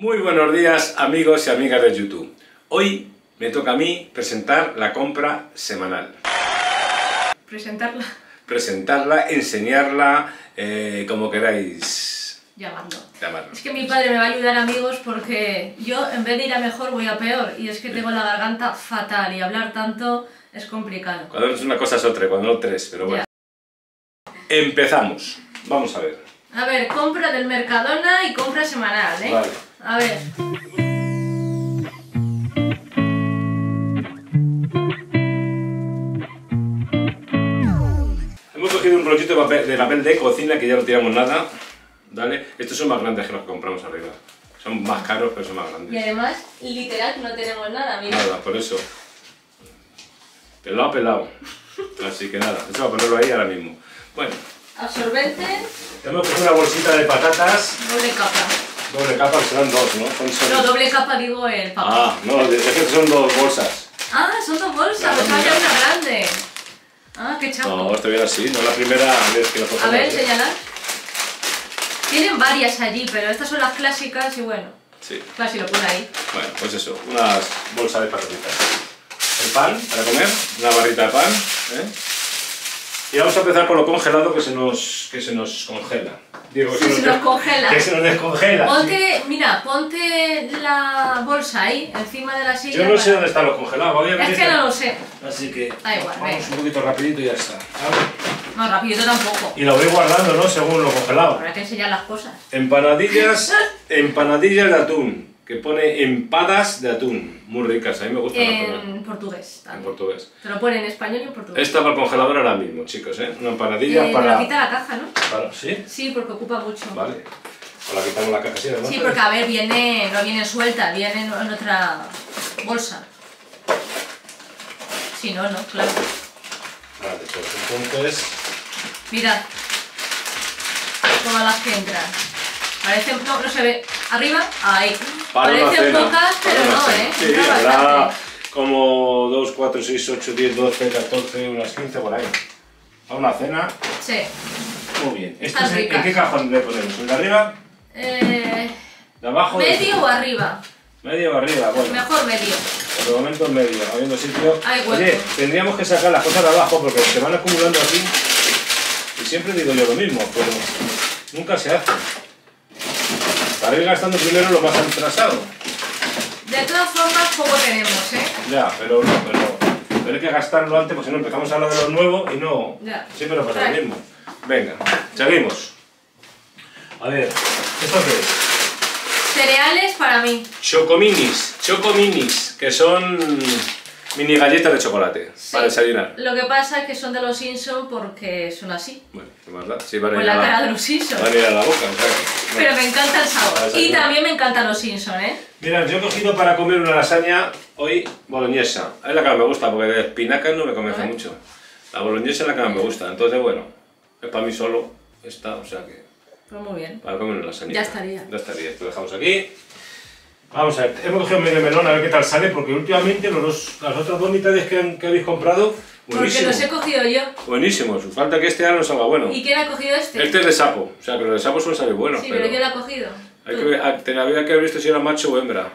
Muy buenos días amigos y amigas de YouTube. Hoy me toca a mí presentar la compra semanal. Presentarla Presentarla, enseñarla, eh, como queráis llamando. llamarlo. Es que mi padre me va a ayudar amigos porque yo en vez de ir a mejor voy a peor y es que tengo la garganta fatal y hablar tanto es complicado. Cuando es una cosa es otra, cuando no tres, pero bueno. Empezamos. Vamos a ver. A ver, compra del Mercadona y compra semanal, ¿eh? Vale. A ver. Hemos cogido un rollito de papel, de papel de cocina que ya no tiramos nada. ¿Vale? Estos son más grandes que los que compramos arriba. Son más caros, pero son más Y grandes. además, literal, no tenemos nada, mira. Nada, por eso. Pelado, pelado. Así que nada, eso va a ponerlo ahí ahora mismo. Bueno, Absorbente, hemos cogido una bolsita de patatas, doble capa. Doble capa, serán dos, ¿no? Son- No, doble capa digo el papel. Ah, no, es que son dos bolsas. Ah, son dos bolsas, pues mira. una grande. Ah, qué chapo. No, está bien así, no es la primera vez que lo cogemos. A ver, ¿eh? señalar. Tienen varias allí, pero estas son las clásicas y bueno, Sí, claro, si lo pone ahí. bueno, pues eso, unas bolsas de patatitas. El pan para comer, una barrita de pan, ¿eh? Y vamos a empezar por lo congelado que se nos, que se nos congela. Digo, Sí, se nos congela. Que se nos descongela. sí. Ponte, mira, ponte la bolsa ahí, encima de la silla. Yo no sé dónde están los congelados, obviamente. Es que no lo sé. Así que Da igual, vamos venga. un poquito rapidito y ya está. No, rapidito tampoco. Y lo voy guardando, ¿no? Según lo congelado. Habrá que enseñar las cosas. Empanadillas, empanadillas de atún, que pone empadas de atún. Muy ricas, a mí me cosas. En portugués En también. portugués. Te lo pone en español y en portugués. Esta para el congelador ahora mismo, chicos, ¿eh? Una empanadilla Eh, para... lo quita la caja, ¿no? para- ¿Sí? Sí, porque ocupa mucho. Vale. O la quitamos la caja así, además. Sí, porque a ver, viene, no viene suelta, viene en en otra bolsa. Si no, no, claro. Vale, pues entonces... Mirad. Todas las que entran. Parecen, no, no se ve. Arriba, ahí. Para una Parecen cena, pocas, pero no. ¿eh? Sí, habrá como 2, 4, 6, 8, 10, 12, 14, unas 15 por ahí. A una cena, Sí. muy bien. ¿Este Están es ¿En qué cajón le ponemos? ¿El de arriba? Eh, ¿De abajo? ¿Medio o arriba? Medio o arriba, bueno. Mejor medio. Por el momento en medio, habiendo sitio. Hay hueco. Oye, tendríamos que sacar las cosas de abajo porque se van acumulando aquí. Y siempre digo yo lo mismo, pero nunca se hace. Para ir gastando primero lo más atrasado. De todas formas, poco tenemos, ¿eh? Ya, pero no, pero, pero hay que gastarlo antes porque si no empezamos a hablar de lo nuevo y no. Ya. Siempre nos pasa lo mismo. Venga, seguimos. A ver, ¿esto qué es? Cereales para mí. Chocominis, chocominis, que son mini galletas de chocolate Sí. para desayunar. Lo que pasa es que son de los Simpson porque son así. Bueno, ¿qué más da? Sí, van a Con ir a la la, cara de los Simpson. van a ir a la boca, o sea que- Pero bueno. me encanta el sabor. Y también me encantan los Simpson, ¿eh? Mira, yo he cogido para comer una lasaña hoy boloñesa. Es la que más me gusta porque de espinacas no me convence mucho. La boloñesa es la que más me gusta. Entonces, bueno, es para mí solo esta, o sea que Pues muy bien. para comer una lasaña. Ya estaría. Ya estaría. Lo dejamos aquí. Vamos a ver, hemos cogido medio melón a ver qué tal sale porque últimamente los dos- las otras dos mitades que, han- que habéis comprado, Porque los he cogido yo. Buenísimos. Falta que este año salga bueno. ¿Y quién ha cogido este? Este es de sapo, o sea que los de sapo suelen salir buenos. sí, pero pero yo lo he cogido. hay que ver, te había que haber visto si era macho o hembra.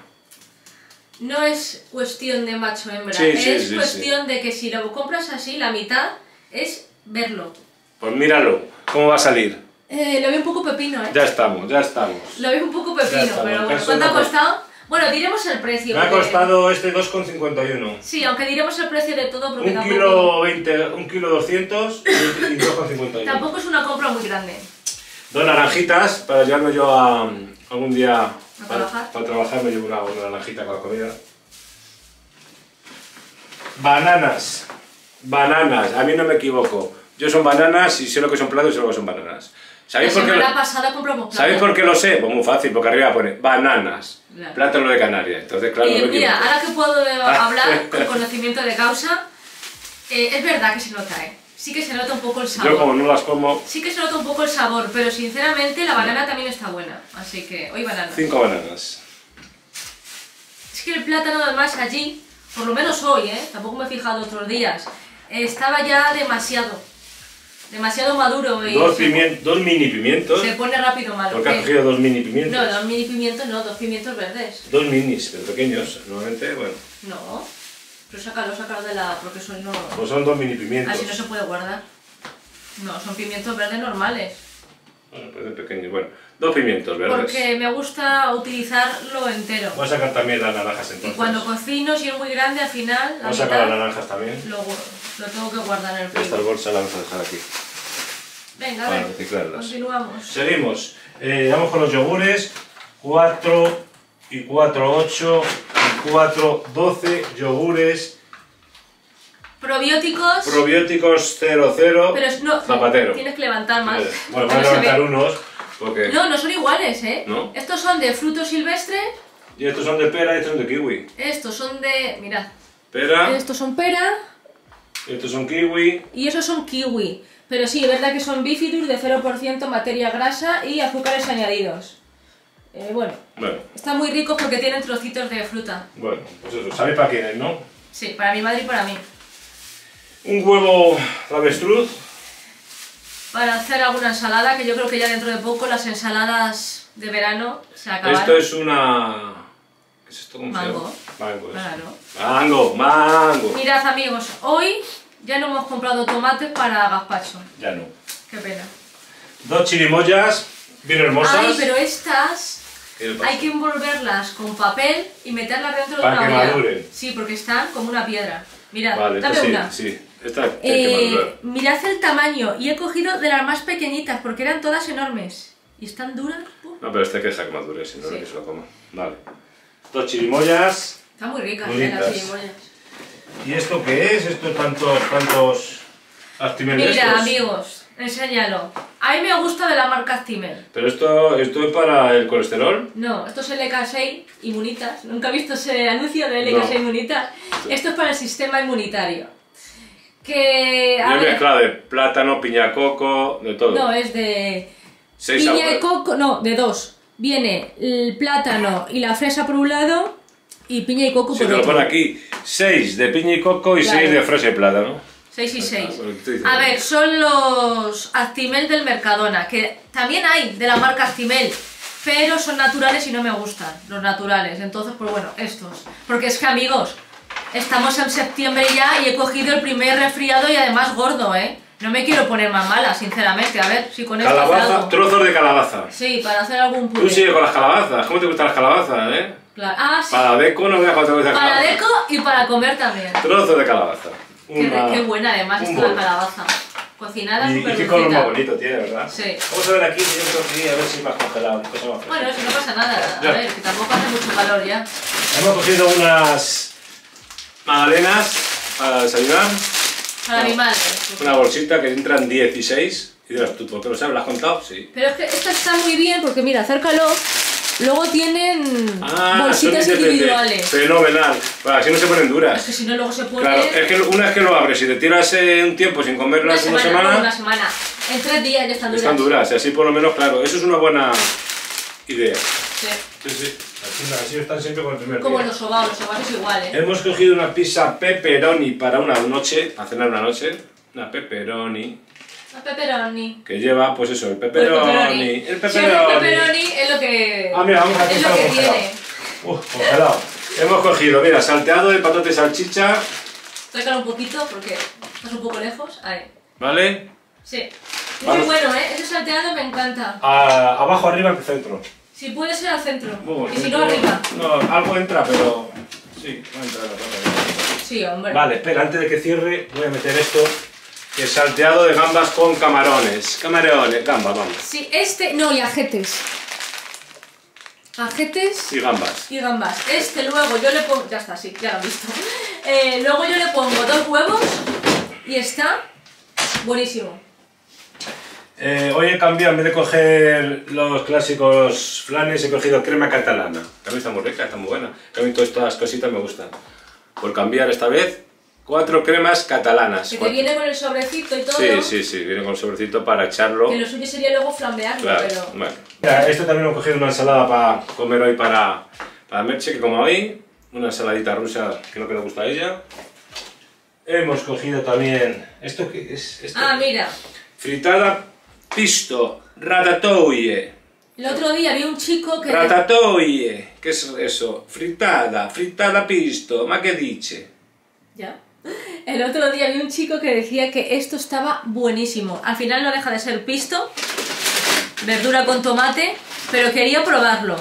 No es cuestión de macho hembra, Sí, sí, es sí, cuestión de que si lo compras así, la mitad es verlo. Pues míralo, cómo va a salir. Eh, lo veo un poco pepino, ¿eh? Ya estamos, ya estamos. Lo veo un poco pepino, pero bueno, ¿cuánto ha costado? Bueno, diremos el precio. Me ha costado este 2,51. Sí, aunque diremos el precio de todo porque Un tampoco, kilo 20, un kilo 200 y 2,51. tampoco es una compra muy grande. Dos naranjitas para llevarme yo a algún día para, trabajar? para trabajar me llevo una, una naranjita con la comida. Bananas. Bananas. A mí no me equivoco. Yo son bananas y sé lo que son platos y sé lo que son bananas. ¿Sabéis por qué? lo- pasada. ¿Sabéis por qué lo sé? Pues muy fácil, porque arriba pone bananas. Claro. Plátano de Canarias. Entonces, claro, Y no mira, ahora que puedo hablar con conocimiento de causa, eh, es verdad que se nota, ¿eh? Sí que se nota un poco el sabor. Yo como no las como, Sí que se nota un poco el sabor, pero sinceramente la banana también está buena. Así que, hoy banana. cinco bananas. Es que el plátano además allí, por lo menos hoy, ¿eh? Tampoco me he fijado otros días, estaba ya demasiado. Demasiado maduro y Dos, se, pimien- dos mini pimientos. se pone rápido malo. Porque has cogido dos mini pimientos. No, dos mini pimientos no, dos pimientos verdes. Dos minis, pero pequeños. Normalmente, bueno, No. Pero sácalo, sácalo de la... porque son no... pues son dos mini pimientos. Así no se puede guardar. No, son pimientos verdes normales. Bueno, pues de pequeños. Bueno, dos pimientos verdes. Porque me gusta utilizarlo entero. Voy a sacar también las naranjas Y entonces. cuando cocino, si es muy grande, al final, la Voy a sacar las naranjas también. lo, lo tengo que guardar en el frigo. bolsas las vamos a dejar aquí. Venga, a ver, reciclarlas. continuamos. Seguimos. Eh, vamos con los yogures. 4 y 4, 8 y 4, 12 yogures. Probióticos, Probióticos 00. pero es- no, Zapatero. tienes que levantar más. Eh, Bueno, voy a levantar unos. Porque... No, no son iguales, ¿eh? ¿No? Estos son de fruto silvestre, Y estos son de pera y estos son de kiwi. estos son de... Mirad, Pera, estos son pera estos son kiwi. y esos son kiwi. Pero sí, es verdad que son bifidus de 0% materia grasa y azúcares añadidos. Eh, bueno, Bueno, están muy ricos porque tienen trocitos de fruta. bueno, pues eso. ¿Sabéis para quién es, no? Sí, para mi madre y para mí. Un huevo avestruz. Para hacer alguna ensalada, que yo creo que ya dentro de poco las ensaladas de verano se acaban. Esto es una... ¿Qué es esto? ¿Cómo se Mango. Mango. Claro. Mango, mango. Mirad amigos, hoy ya no hemos comprado tomates para gazpacho. Ya no. Qué pena. Dos chirimoyas, bien hermosas. Ay, pero estas hay que envolverlas con papel y meterlas dentro de Para una que olla. maduren. Sí, porque están como una piedra. Mirad, Vale, dame sí, una. sí. Esta Eh, mirad el tamaño y he cogido de las más pequeñitas porque eran todas enormes. Y están duras. No, pero este que deja que madure, si no, Sí. que se lo coma. Vale. Dos chirimoyas. Están muy ricas, Muy eh, las chirimoyas. ¿Y esto qué es? ¿Esto tantos, tantos Actimel Mira, estos? amigos, enséñalo. A mí me gusta de la marca Actimel. Pero esto, esto es para el colesterol. No, esto es LK6 Inmunitas. ¿Nunca he visto ese anuncio de LK6 No. Inmunitas? Esto es para el sistema inmunitario. Que... a Yo ver, mezcla de plátano, piña, coco, de todo. no, es de Seis piña y coco... No, de dos. Viene el plátano y la fresa por un lado y piña y coco Si por te lo otro. pone aquí, 6 de piña y coco y Claro. 6 de fresa y plátano. 6 y 6. Ah, lo. A ver, son los Actimel del Mercadona, que también hay de la marca Actimel, pero son naturales y no me gustan los naturales. Entonces, pues bueno, estos. Porque es que, amigos, estamos en septiembre ya y he cogido el primer resfriado y además gordo, ¿eh? No me quiero poner más mala, sinceramente. A ver si con esto Calabaza, algo. trozos de calabaza. Sí, para hacer algún Tú puré. sigue con las calabazas. ¿Cómo te gustan las calabazas, eh? Claro. Ah, sí. Para deco no voy a cuántas veces Para calabaza. deco y para comer también. Trozos de calabaza. Qué, Una- qué buena además un está la calabaza. Cocinada Y, y qué color más bonito tiene, ¿verdad? Sí. Vamos a ver aquí, si yo a ver si me congelado. cosa más fresca. Bueno, eso no pasa nada. A Ya. ver, que tampoco hace mucho calor ya. Hemos cogido unas magdalenas para desayunar. Para mi madre. Una bolsita que entran 16. Y dirás, ¿tú por qué lo sabes? ¿Lo has contado? Sí. Pero es que esta está muy bien porque mira, acércalo. Luego tienen Ah, bolsitas individuales. Fenomenal. Para así no se ponen Es duras. que si no luego se pone Claro, es que una vez que lo abres y te tiras eh, un tiempo sin una comerlas semana, una semana, una semana. En tres días ya están duras. están duras. Y así por lo menos, claro, eso es una buena idea. Sí. Sí, sí. Así, así están siempre con el primer Como día. los sobaos, los sobaos es igual, ¿eh? Hemos cogido una pizza pepperoni para una noche, para cenar una noche. Una pepperoni. Los pepperoni. Que lleva, pues eso, el Pues pepperoni. El pepperoni. el pepperoni es lo que, Ah, mira, vamos a es lo que congelado. tiene. Uf, congelado. Hemos cogido, mira, salteado de patata y salchicha, Trácalo un poquito porque estás un poco lejos. Ahí. ¿vale? Sí. Muy Vamos. bueno, ¿eh? Ese salteado me encanta. A- abajo, arriba, en el centro. Si puede ser al centro. Bueno, y si no, arriba. No, algo entra, pero... Sí, va a entrar la. Sí, hombre. Vale, espera, antes de que cierre, voy a meter esto, que es salteado de gambas con camarones. Camarones, gambas, vamos. Sí, este. No, y ajetes. Ajetes Y gambas. y gambas. Este luego yo le pongo. Ya está, sí, ya lo han visto. Eh, luego yo le pongo dos huevos y está buenísimo. Eh, hoy he cambiado, en vez de coger los clásicos flanes, he cogido crema catalana. También está muy rica, está muy buena. A mí todas estas cositas me gustan. Por cambiar esta vez, cuatro cremas catalanas. Que te Cuatro. viene con el sobrecito y todo. Sí, sí, sí, viene con sobrecito para echarlo. Que lo suyo sería luego flambearlo, Claro, pero. bueno. Mira, esto también he cogido una ensalada para comer hoy para, para Merche, que como hoy, una ensaladita rusa que no que le gusta a ella. Hemos cogido también... ¿Esto qué es? Esto- Ah, mira. fritada pisto, ratatouille. El otro día vi un chico que... Ratatouille, ¿qué es eso? Fritada, fritada pisto, ¿ma qué dice? Ya. El otro día vi un chico que decía que esto estaba buenísimo. Al final no deja de ser pisto, verdura con tomate, pero quería probarlo.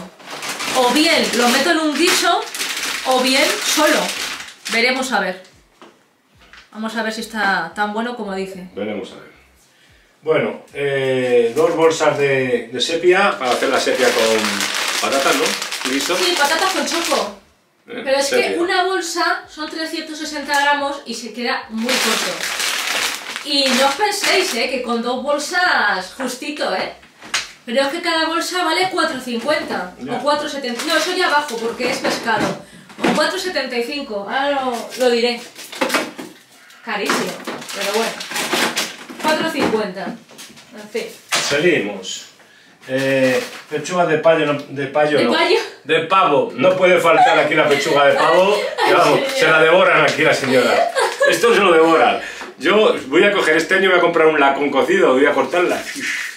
O bien lo meto en un guiso, o bien solo. Veremos a ver. Vamos a ver si está tan bueno como dice. Veremos a ver. Bueno, eh, dos bolsas de, de sepia para hacer la sepia con patatas, ¿no? ¿Listo? Sí, patatas con choco. Eh, Pero es que una bolsa son 360 gramos y se queda muy corto. Y no os penséis, ¿eh? Que con dos bolsas justito, ¿eh? Pero es que cada bolsa vale 4,50 Ya. o 4,70. No, eso ya abajo porque es pescado. O 4,75. Ahora lo, lo diré. Carísimo, pero bueno. 4,50. En fin. Seguimos. Eh, pechuga de payo, no, de payo ¿De no. payo? De pavo. No puede faltar aquí la pechuga de pavo. que vamos, señor. se la devoran aquí la señora. Esto se lo devoran. Yo voy a coger este año y voy a comprar un lacón cocido, voy a cortarla.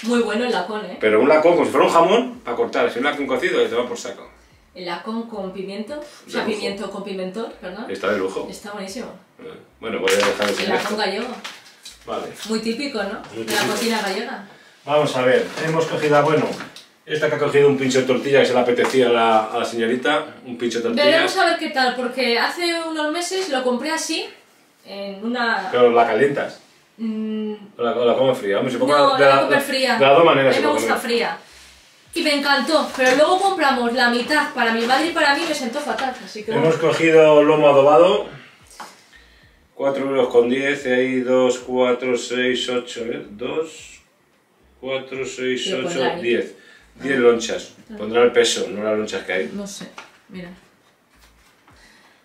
Muy bueno el lacón, ¿eh? Pero un lacón como si fuera un jamón para cortar. Si un lacón cocido, te va por saco. El lacón con pimiento. O sea, lujo. pimiento con pimentón, perdón. Está de lujo. Está buenísimo. Eh, Bueno, voy a dejar de El lacón gallego. Vale. Muy típico, ¿no? Muy De la típico. cocina gallega. Vamos a ver, hemos cogido, bueno, esta que ha cogido un pincho de tortilla que se le apetecía a la, a la señorita, un pincho de tortilla, Veremos a ver qué tal, porque hace unos meses lo compré así, en una... pero la calientas, mm, o la, o la fría, Hombre, se no, la de, voy a comer fría. de las dos maneras A mí me gusta comer. fría. Y me encantó, pero luego compramos la mitad para mi madre y para mí me sentó fatal, así que... Hemos cogido lomo adobado, 4 euros con 10, y ahí 2, 4, 6, 8, ¿eh? 2, 4, 6, Sí, 8, pondrá ahí. 10. 10 lonchas. Pondrá el peso, no las lonchas que hay. No sé, mira.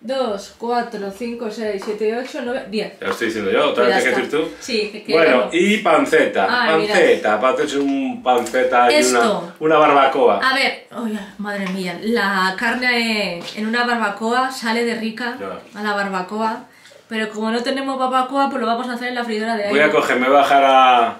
2, 4, 5, 6, 7, 8, 9, 10. Ya lo estoy diciendo yo, otra vez que decir tú. Sí, que que Bueno, no. y panceta, mira. panceta, para hacerse un panceta y una, una barbacoa. A ver, oye, madre mía, la carne en una barbacoa sale de rica Ya. a la barbacoa, pero como no tenemos barbacoa, pues lo vamos a hacer en la freidora de Voy a aire. coger, me voy a bajar a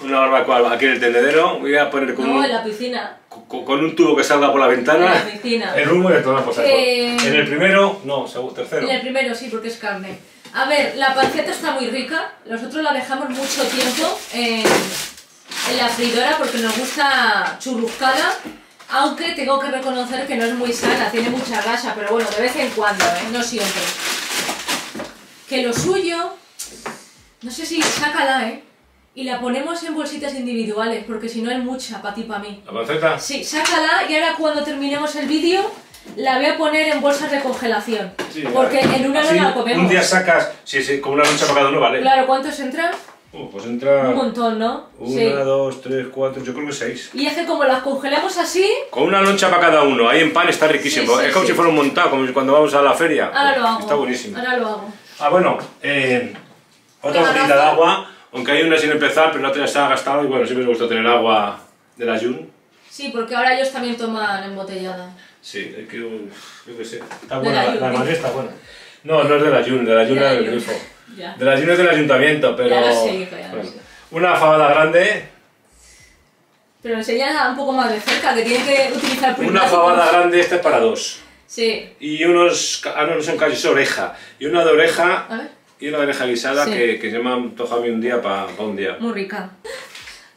una barbacoa aquí en el tendedero, voy a poner con, No, un, en la piscina. con, con un tubo que salga por la ventana. En la piscina. El humo de todas cosas. Eh, En el primero, no, segundo, tercero. En el primero sí, porque es carne. A ver, la panceta está muy rica, nosotros la dejamos mucho tiempo en, en la freidora porque nos gusta churruscada, aunque tengo que reconocer que no es muy sana, tiene mucha grasa, pero bueno, de vez en cuando, ¿eh? no siempre. Que lo suyo, no sé si sácala, ¿eh? Y la ponemos en bolsitas individuales, porque si no es mucha para ti para mí. La panceta. Sí, sácala y ahora cuando terminemos el vídeo la voy a poner en bolsas de congelación. Sí, porque vale. en una Así, no la comemos. Un día sacas, sí, sí, como una loncha para cada uno, vale. Claro, ¿cuántos entran? Uh, pues entra Un montón, ¿no? una, dos, tres, cuatro, yo creo que seis. Y es que como las congelamos así, Con una loncha para cada uno, ahí en pan está riquísimo. Sí, sí, es como sí. si fuera un montado, como cuando vamos a la feria. ahora lo hago. Está buenísimo. Ahora lo hago. Ah, bueno, eh, otra Una botellita de agua, aunque hay una sin empezar, pero la otra ya está gastada y bueno, siempre me gusta tener agua de la Jun. Sí, porque ahora ellos también toman embotellada. Sí, es que, yo qué sé, está De buena, la la, la Jun, Madrid está buena. No, no es de la Jun, de la Jun es del grifo. De la Jun es del ayuntamiento, pero... Ya lo sé, hijo, ya lo bueno. sé. Una fabada grande, Pero enseña un poco más de cerca, que tiene que utilizar una prismáticos. fabada grande, esta es para dos. Sí. Y unos, ah no, no son callos, es oreja. Y una de oreja, A ver. y una de oreja guisada Sí. que, que se me ha antojado a mí un día para un día. Muy rica.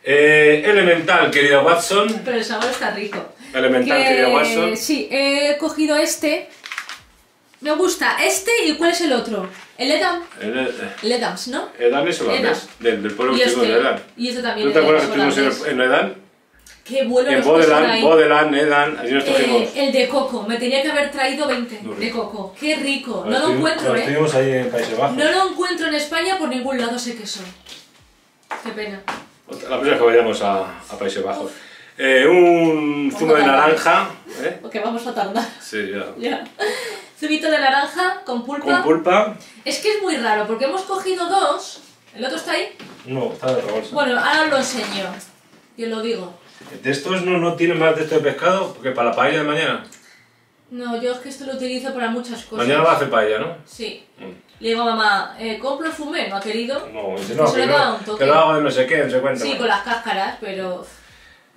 Eh, elemental, querida Watson. Pero el sabor está rico. Elemental, Que- querida Watson. Sí, he cogido este. Me gusta este y ¿cuál es el otro? El Edam. El, eh, El Edams, ¿no? Edan es holandés, del, del pueblo estuvimos este. en Edan. Y este también ¿Tú te acuerdas que estuvimos en, en Edan? Qué bueno En los que son Bodelan, ahí. Bodelan, Edan, allí nos Eh, trajimos. el de coco, me tenía que haber traído 20 Muy de coco. Qué rico. No lo encuentro, ¿eh? Ahí en Países Bajos. No lo encuentro en España por ningún lado ese queso. Qué pena. La próxima que vayamos a, a Países Bajos. Eh, un zumo de naranja, ¿eh? Porque vamos a tardar. Sí, ya. Ya. Zumito de naranja con pulpa. Con pulpa. Es que es muy raro porque hemos cogido dos. ¿El otro está ahí? No, está de bolsa. Bueno, ahora os lo enseño. Yo lo digo. De estos no, no tienen más de este pescado, porque para la paella de mañana. No, yo es que esto lo utilizo para muchas cosas. Mañana va a hacer paella, ¿no? Sí. Mm. Le digo a mamá, eh, ¿compro fumé? No ha querido. No, dice, no, que, no, que lo hago de no sé qué, no sé cuánto. Sí, con las cáscaras, pero...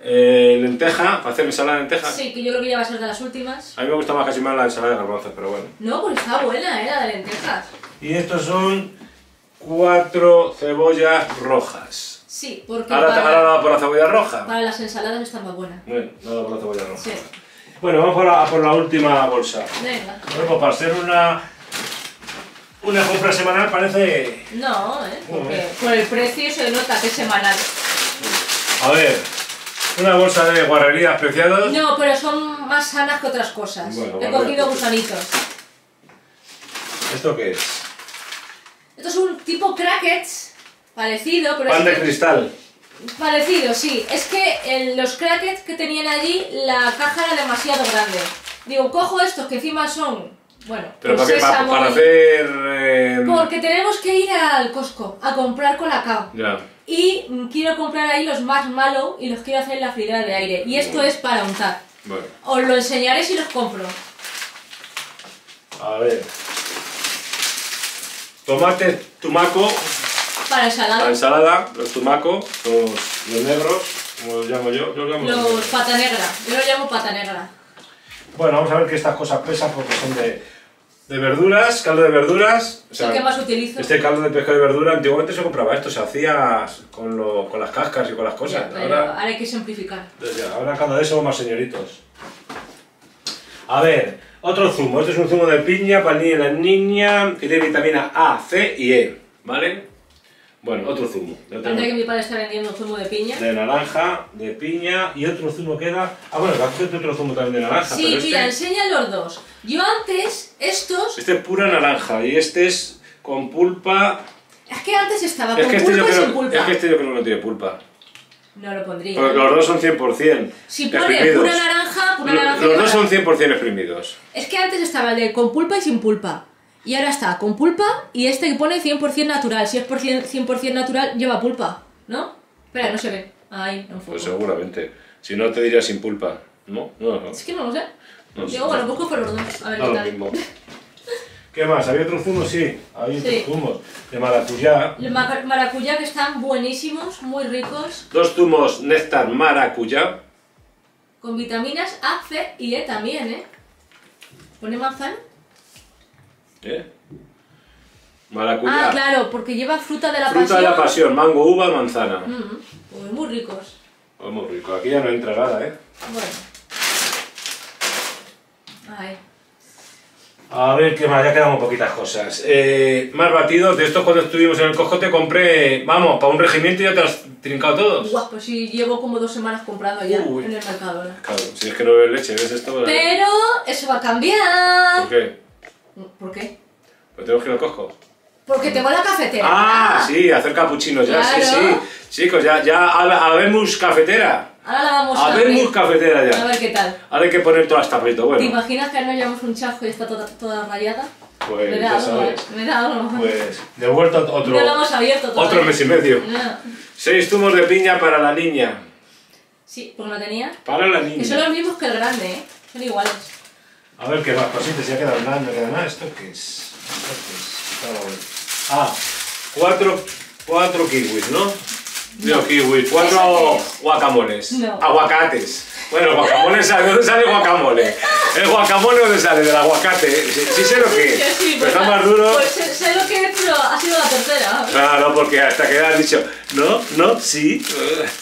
Eh, lenteja, para hacer ensalada de lenteja. Sí, que yo creo que ya va a ser de las últimas. A mí me gusta más casi más la ensalada de garbanzos, pero bueno. No, pues está buena, ¿eh? La de lentejas. Y estos son cuatro cebollas rojas. Sí, porque Ahora, para, ahora por la cebolla roja. para las ensaladas está más buena. Bueno, nada por la cebolla roja. Sí. Bueno, vamos por la, por la última bolsa. Venga. Bueno, pues para ser una, una compra semanal parece... No, ¿eh? Porque por el precio se nota que es semanal. A ver, una bolsa de guarrerías preciados. No, pero son más sanas que otras cosas. Bueno, He cogido gusanitos. ¿Esto qué es? Esto es un tipo crackets, parecido, pero Pan de cristal. Parecido, sí. Es que en los crackets que tenían allí, la caja era demasiado grande. Digo, cojo estos que encima son, bueno, ¿Pero para qué? ¿Para, hacer...? eh, Porque tenemos que ir al Costco a comprar colacao. Ya. Y mm, quiero comprar ahí los más malo y los quiero hacer en la freidora de aire. Y esto es para untar. Bueno, Os lo enseñaré si los compro. a ver. Tomate tumaco, Para la ensalada. ensalada, los tumacos, los, los negros, como los llamo yo. yo los llamo Los negros. pata negra. Yo lo llamo pata negra. Bueno, vamos a ver que estas cosas pesan porque son de, de verduras, caldo de verduras. O Es el que más utilizo. Este caldo de pescado de verdura, antiguamente se compraba esto, se hacía con, lo- con las cascas y con las cosas. Ya, pero Ahora, ahora hay que simplificar. ya, ahora cada vez somos más señoritos. A ver, otro zumo. Este es un zumo de piña para el niño y la niña que tiene vitamina A, C y E. ¿Vale? Bueno, otro zumo. Que mi padre está vendiendo zumo de piña. de naranja, de piña y otro zumo queda. Ah, bueno, va a hacer otro zumo también de naranja. Sí, pero este- mira, enseña los dos. Yo antes, estos... Este es pura naranja y este es con pulpa. Es que antes estaba Es con este pulpa y sin pulpa. es que este yo creo que no tiene pulpa. No lo pondría. Pero Los dos son 100%. Si pone pura naranja, pura naranja... Los dos son 100% exprimidos. Es que antes estaba el de con pulpa y sin pulpa. Y ahora está con pulpa y este que pone 100% natural. Si es por cien- 100% natural, lleva pulpa, ¿no? Espera, no se ve. Ahí, foco. Pues seguramente. Si no, te diría sin pulpa. ¿No? No, no. Es que no lo sé. No. Digo, bueno, busco por los dos. A ver Da qué lo tal. mismo. ¿Qué más? ¿Había otros zumos? Sí, había Sí. otros zumos. De maracuyá. Los maracuyá que están buenísimos, muy ricos, Dos zumos néctar maracuyá. con vitaminas A, C y E también, ¿eh? ¿Pone manzana? ¿Eh? Maracuyá. Ah, claro, porque lleva fruta de la Fruta pasión. de la pasión, mango, uva, manzana. Mm, pues muy ricos. Oh, muy rico. Aquí ya no entra nada, ¿eh? Bueno. Ay. A ver, ¿qué más? Ya quedan poquitas cosas. Eh, más batidos. De estos cuando estuvimos en el cojote compré, vamos, para un regimiento y ya te has trincado todos. Guau, pues sí, llevo como dos semanas comprando ya Uy. en el mercado. ¿no? Claro, si es que no bebes leche, ¿ves esto? ¿Por Pero eso va a cambiar. qué? ¿Por qué? Pues tenemos que ir al cojo. Porque tengo la cafetera. Ah, sí, hacer capuchinos ya, sí, Claro. sí. Chicos, ya, ya, ha- habemos cafetera. Ahora la vamos a Habemos abrir. cafetera A ya. ver qué tal. Ahora hay que poner todas las tablitas, ¿Te bueno. imaginas que nos llevamos un chajo y está toda, toda rayada? Pues me ya da algo, sabes. ¿eh? Me da algo. Pues devuelto otro, no lo hemos abierto todavía. otro mes y medio. No. Seis zumos de piña para la niña. Sí, porque no tenía. Para la Que son niña. los mismos que el grande, ¿eh? Son iguales. A ver qué más cositas, ya queda nada, no queda nada. ¿Esto qué es? ¿Esto qué es? Ah, cuatro, cuatro kiwis, ¿no? Digo kiwis, cuatro guacamoles. No. Aguacates. Bueno, guacamole, ¿sabe dónde sale guacamole? ¿El guacamole dónde sale? Del aguacate. Sí, sí sé lo que es. sí, pero está pues, más duro. Pues sé, sé lo que es, pero ha sido la tercera. Claro, porque hasta que has dicho, no, no, sí.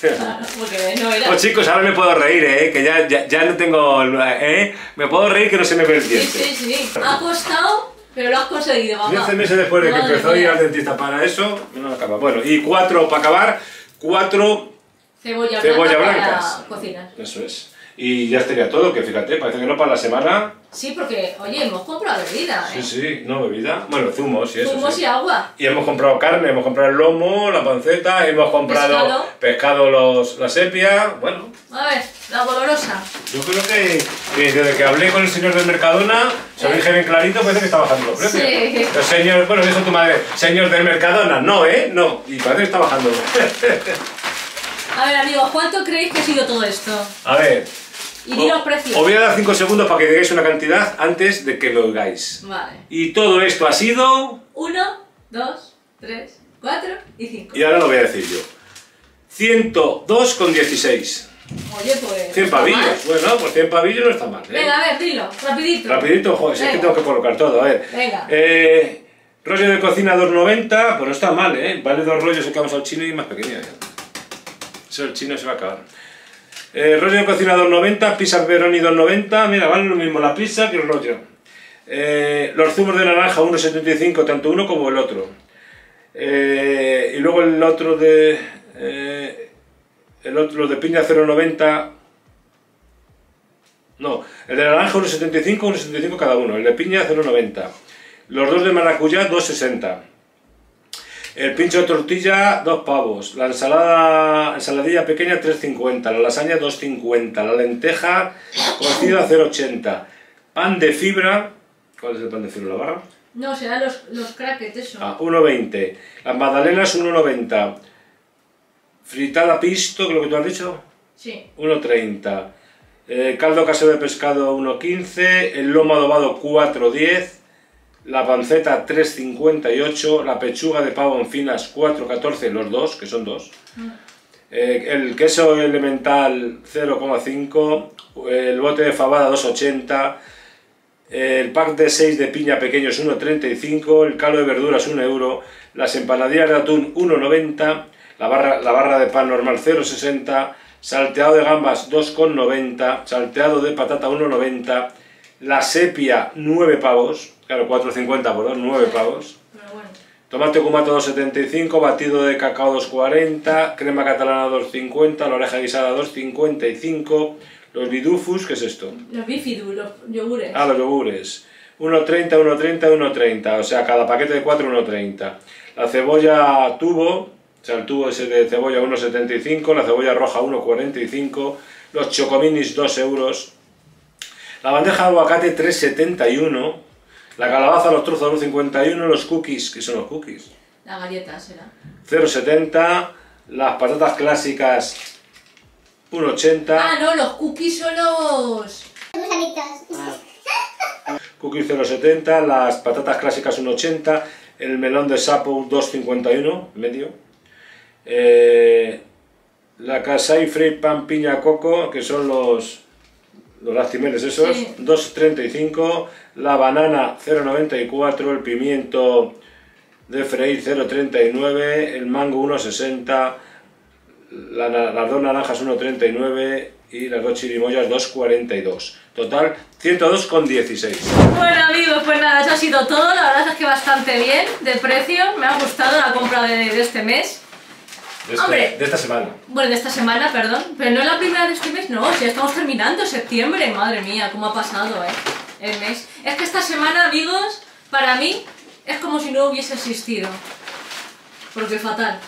Claro, Porque no era. Pues chicos, ahora me puedo reír, ¿eh? Que ya, ya, ya no tengo... ¿eh? Me puedo reír que no se me ve el Sí, diente. sí, sí. Ha costado, pero lo has conseguido, mamá. 11 meses después de que Madre empezó a ir al dentista para eso, no acaba. Bueno, y cuatro para acabar, cuatro, Cebolla, Cebolla blanca para cocinar. eso es. Y ya estaría todo, que fíjate, parece que no para la semana. Sí, porque, oye, hemos comprado bebida, Sí, ¿eh? sí, no bebida. Bueno, zumos y eso. Zumos sí. y agua. Y hemos comprado carne, hemos comprado el lomo, la panceta, hemos comprado Pescado. pescado, los, la sepia. Bueno, A ver, la dolorosa. yo creo que, que desde que hablé con el señor del Mercadona, se lo dije bien clarito, parece que está bajando los precios. Sí. El señor, bueno, eso tu madre, señor del Mercadona, no, ¿eh? No, y parece que está bajando. A ver, amigos, ¿cuánto creéis que ha sido todo esto? A ver, Y di los precios. Os voy a dar 5 segundos para que digáis una cantidad antes de que me oigáis. Vale. Y todo esto ha sido... 1, 2, 3, 4 y 5. Y ahora lo voy a decir yo. 102,16. Oye, pues. 100 está mal. pavillos. Bueno, pues 100 pavillos no está mal. ¿eh? Venga, a ver, dilo, rapidito. Rapidito, joder, si es que tengo que colocar todo, a ver. Venga. Eh, rollo de cocina 2,90, pues no está mal, ¿eh? Vale dos rollos que vamos al chino y más pequeño. ¿eh? Eso el chino se va a acabar. Eh, rollo de cocina 2,90, pizza pepperoni 2,90, mira, vale lo mismo la pizza que el rollo. Eh, los zumos de naranja 1,75, tanto uno como el otro. Eh, y luego el otro de... eh, el otro de piña 0,90 no, el de naranja 1,75, 1,75 cada uno. El de piña 0,90. Los dos de maracuyá 2,60. El pincho de tortilla 2 pavos. La ensalada, ensaladilla pequeña 3,50. La lasaña 2,50. La lenteja cocida 0,80. Pan de fibra. ¿Cuál es el pan de fibra? ¿La barra? No, serán los, los crackets, eso. Ah, 1,20. Las magdalenas 1,90. Fritada pisto, que lo que tú has dicho. Sí. 1,30. Eh, caldo casero de pescado 1,15. El lomo adobado 4,10. La panceta 3,58. La pechuga de pavo en finas 4,14. Los dos, que son dos. Eh, el queso elemental 0,5. El bote de fabada 2,80. El pack de 6 de piña pequeños 1,35. El caldo de verduras 1 euro. Las empanadillas de atún 1,90. La barra, la barra de pan normal 0,60. Salteado de gambas 2,90. Salteado de patata 1,90. La sepia 9 pavos. Claro, 4,50 por 2, 9 pavos. Pero bueno. Tomate cumato 2,75, batido de cacao 2,40, crema catalana 2,50, la oreja guisada 2,55, los bidufus, ¿qué es esto? Los bifidus, los yogures. Ah, los yogures. 1,30, 1,30, 1,30, o sea, cada paquete de 4, 1,30. La cebolla tubo, o sea, el tubo ese de cebolla 1,75, la cebolla roja 1,45, los chocominis 2 euros, la bandeja de aguacate 3,71, la calabaza, los trozos 1,51, los cookies, ¿qué son los cookies? La galleta será. 0,70, las patatas clásicas 1,80, Ah, no, los cookies son los. cookies 0,70, las patatas clásicas 1,80, el melón de sapo 2,51, medio, eh, la casai free pan piña coco, que son los los lastimeles esos, Sí. 2,35, la banana 0,94, el pimiento de freír 0,39, el mango 1,60, la- las dos naranjas 1,39 y las dos chirimoyas 2,42. Total 102,16. Bueno, amigos, pues nada, eso ha sido todo. La verdad es que bastante bien de precio. Me ha gustado la compra de, de este mes. De, este- Hombre. de esta semana. Bueno, de esta semana, perdón. Pero no es la primera de este mes, no. Si ya estamos terminando septiembre. Madre mía, cómo ha pasado, ¿eh? El mes. Es que esta semana, amigos, para mí es como si no hubiese existido. Porque fatal.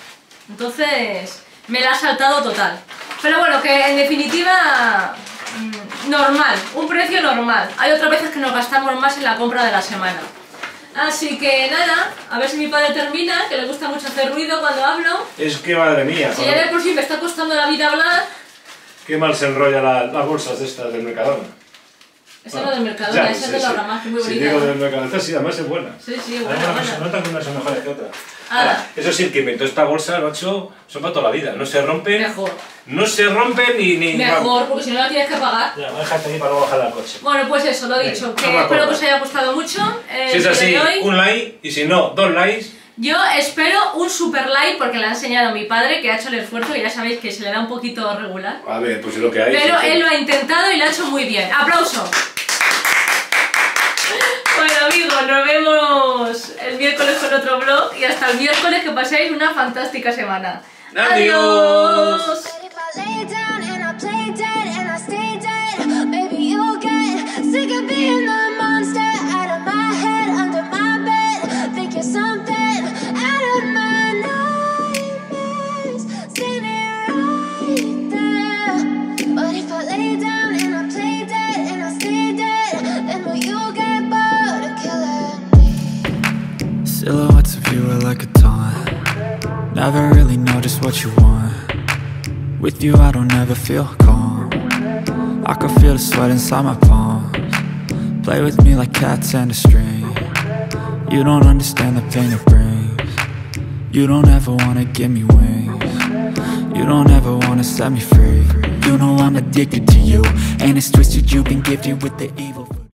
Entonces, me la ha saltado total. Pero bueno, que en definitiva, mm, normal. Un precio normal. Hay otras veces que nos gastamos más en la compra de la semana. Así que nada, a ver si mi padre termina, que le gusta mucho hacer ruido cuando hablo. Es que madre mía, Si ya de por sí me está costando la vida hablar, qué mal se enrolla la- las bolsas de estas del Mercadona. Esa es la del Mercadona, esa es sí, de la sí. Es muy bonita. digo del Mercadona, sí, además es buena. Sí, sí, Hay buena, que buena. que unas son mejores que otras. Ala. Ahora, eso sí, que inventó esta bolsa, macho, son para toda la vida. No se rompen. Mejor. No se rompen ni. ni Mejor, porque si no la tienes que pagar. Ya, déjate ahí para luego bajar al coche. Bueno, pues eso, lo Venga, dicho. Que no espero que os haya gustado mucho. Si es el así, un like y si no, dos likes. Yo espero un super like porque le ha enseñado a mi padre que ha hecho el esfuerzo y ya sabéis que se le da un poquito regular. A ver, pues es lo que hay. Pero sí, sí. él lo ha intentado y lo ha hecho muy bien. ¡Aplauso! Bueno amigos, nos vemos el miércoles con otro vlog y hasta el miércoles que paséis una fantástica semana. Adiós. ¡Adiós! You I don't ever feel calm I I can feel the sweat inside my palms. Play with me like cats and a string. You don't understand the pain it brings. You don't ever wanna give me wings. You don't ever wanna set me free. You know I'm addicted to you, and it's twisted. You've been gifted with the evil.